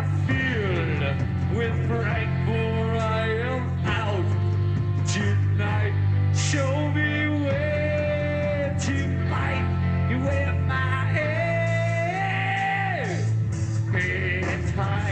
are filled with fright, for I am out tonight. Show me where to fight, where my head is high.